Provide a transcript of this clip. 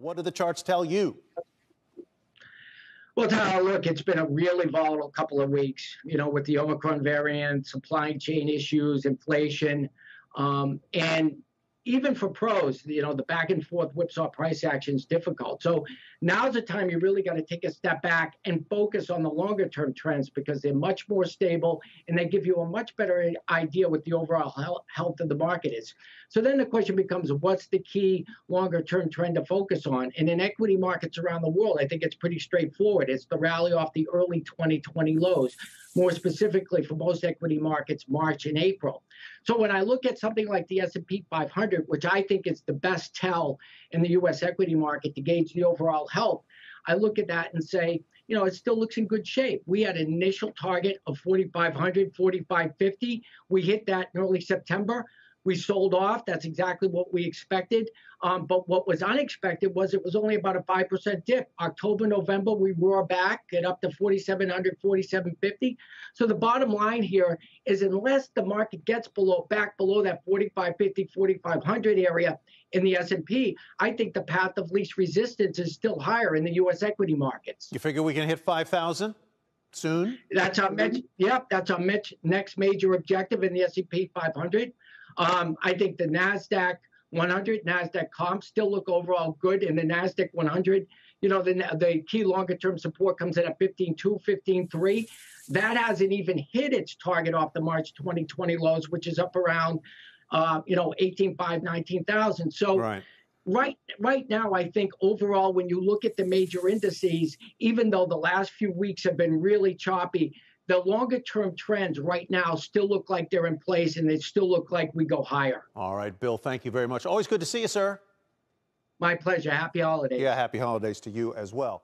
What do the charts tell you? Well, Tyler, look, it's been a really volatile couple of weeks, you know, with the Omicron variant, supply chain issues, inflation. Um, and even for pros, you know, the back and forth whipsaw price action is difficult. So now's the time you really got to take a step back and focus on the longer term trends because they're much more stable and they give you a much better idea what the overall health of the market is. So then the question becomes what's the key longer term trend to focus on? And in equity markets around the world, I think it's pretty straightforward. It's the rally off the early 2020 lows, more specifically for most equity markets, March and April. So when I look at something like the S&P 500, which I think is the best tell in the U.S. equity market to gauge the overall health, I look at that and say, you know, it still looks in good shape. We had an initial target of 4,500, 4,550. We hit that in early September. We sold off. That's exactly what we expected. Um, but what was unexpected was it was only about a 5% dip. October, November, we roar back, get up to 4,700, 4,750. So the bottom line here is unless the market gets below back below that 4,550, 4,500 area in the S&P, I think the path of least resistance is still higher in the U.S. equity markets. You figure we can hit 5,000? soon? That's our yep, that's our next major objective in the S&P 500. Um, I think the NASDAQ 100, NASDAQ comps still look overall good. And the NASDAQ 100, you know, the, the key longer term support comes in at 15.2, 15.3. That hasn't even hit its target off the March 2020 lows, which is up around, uh, you know, 18.5, 19,000. So, right. Right, right now, I think overall, when you look at the major indices, even though the last few weeks have been really choppy, the longer term trends right now still look like they're in place and they still look like we go higher. All right, Bill, thank you very much. Always good to see you, sir. My pleasure. Happy holidays. Yeah, happy holidays to you as well.